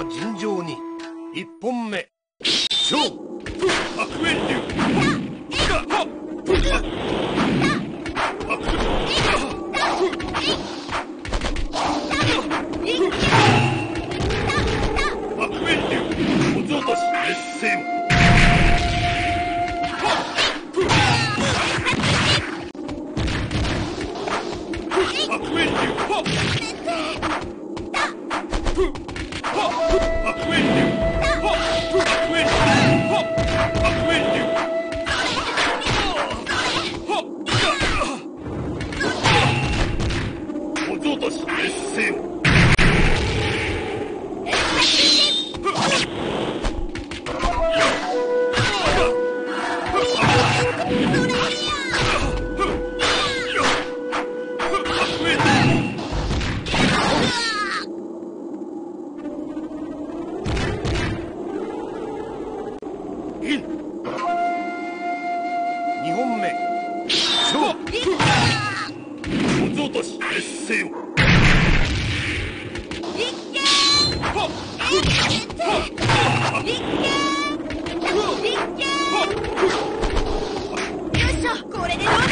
尋常に1本目。よいしょ。これでどう？だ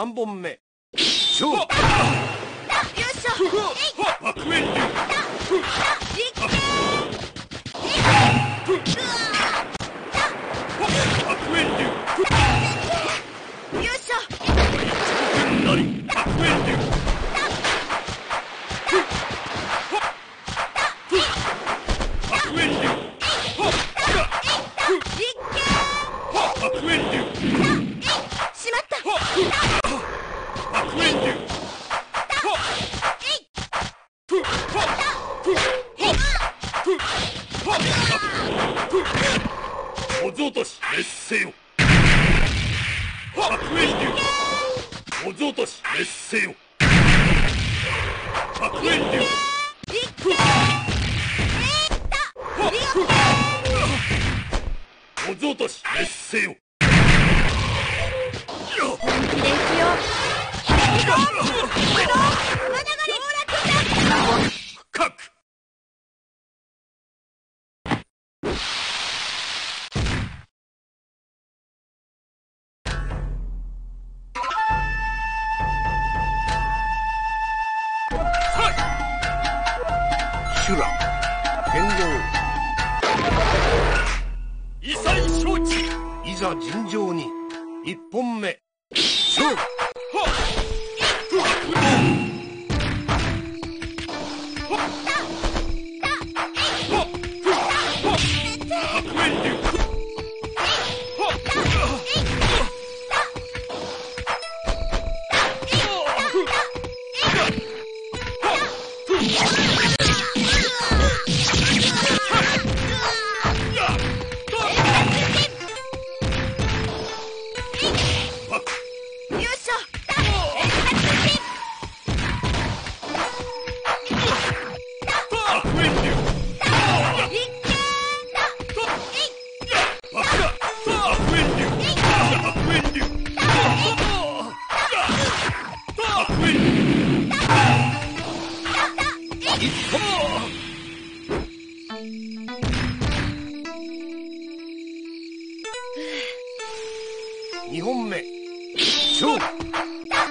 3本目よいしょ Yeah. 大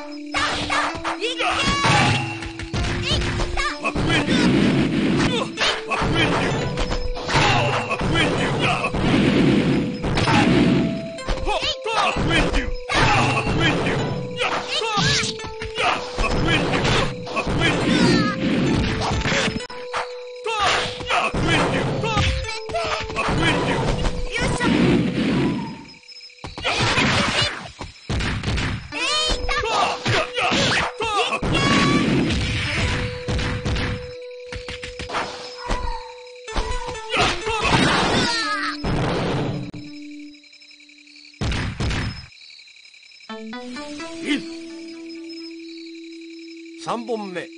3本目。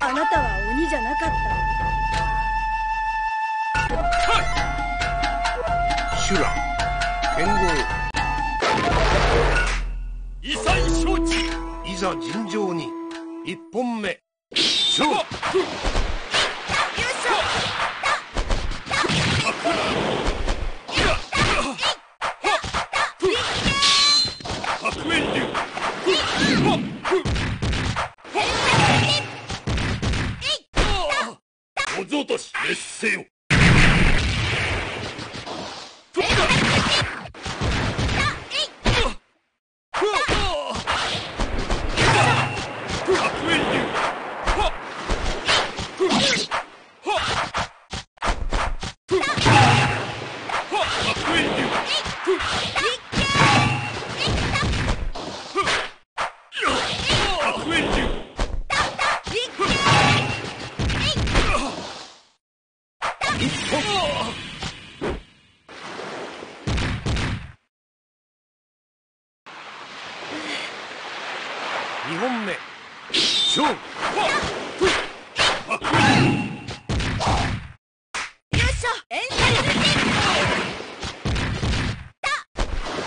あなたは鬼じゃなかった。修羅剣豪。異彩承知。いざ尋常に。一本目。勝負。Imbecil!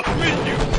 up with you!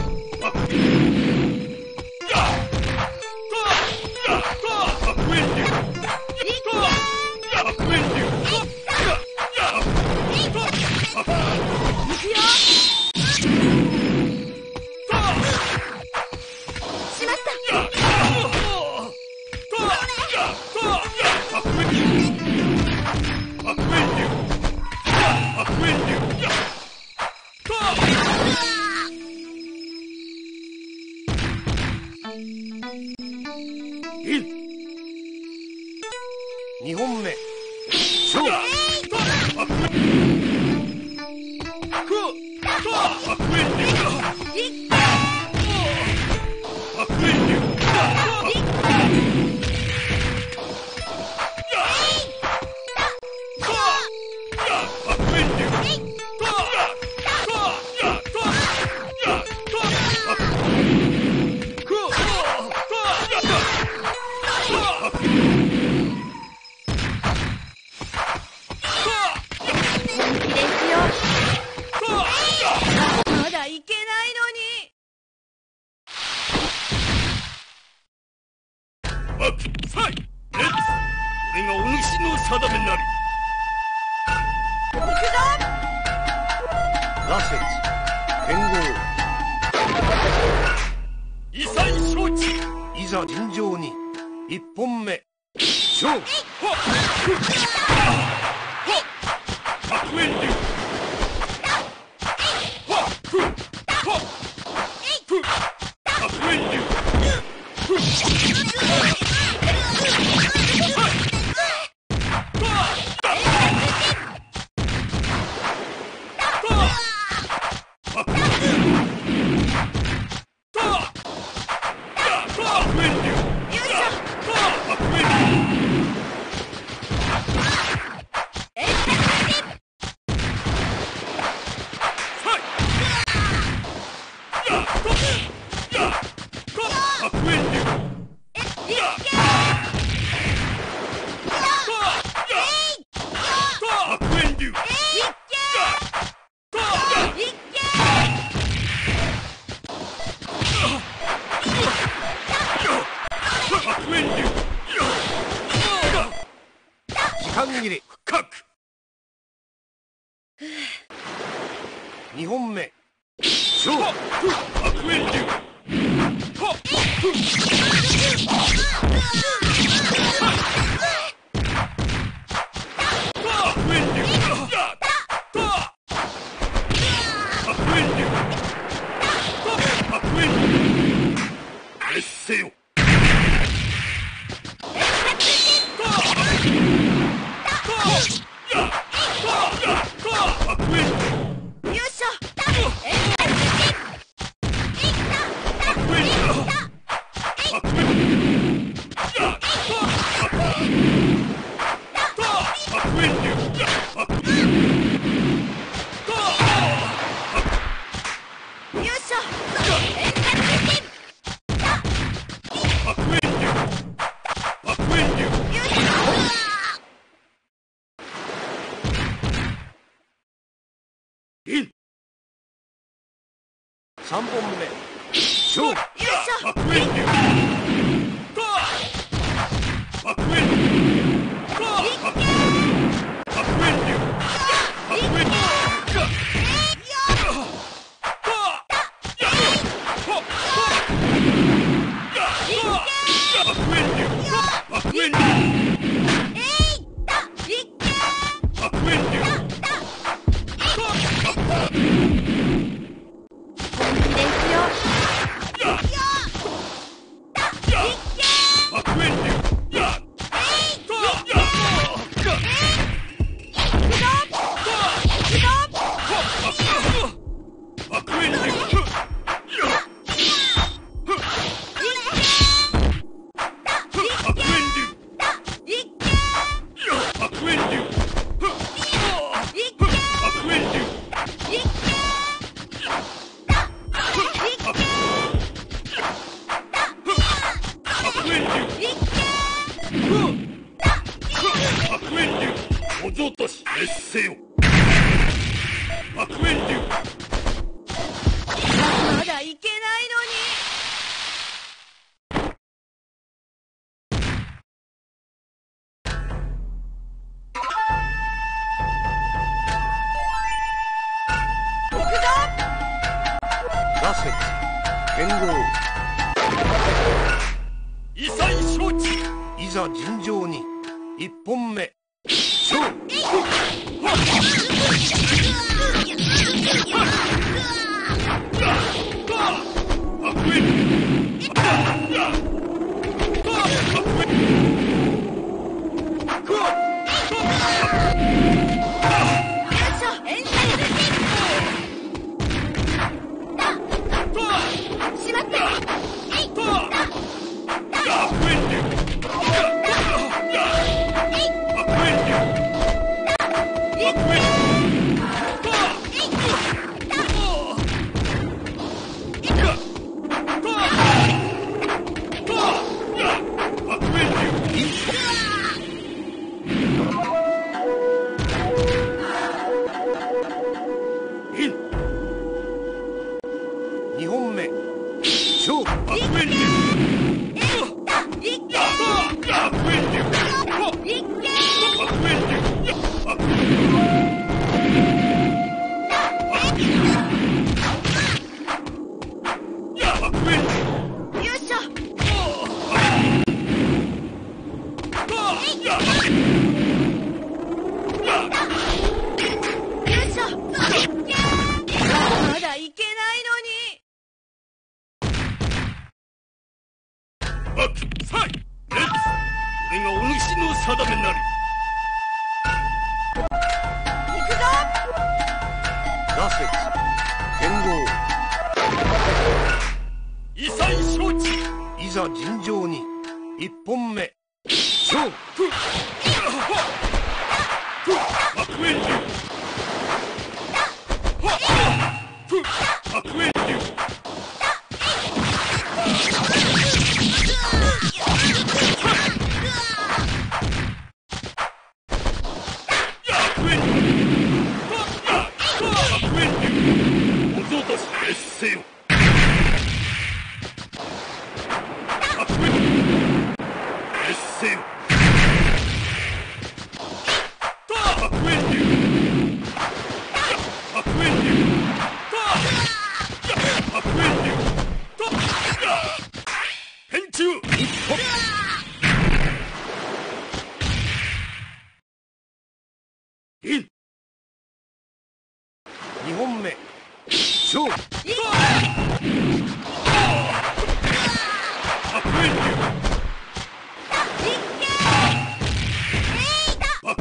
座尋常に本目。勝負 Win imbecil! 3本目。勝負説剣豪異承知いざ尋常に一本目勝負定めなり。行くぞ。座席剣豪異彩承知いざ尋常に一本目。勝負。白煙流白煙流白煙流白煙流おぞとし滅せよ白煙流滅せよ白煙流白煙流白煙流変中イン二本目勝負白煙流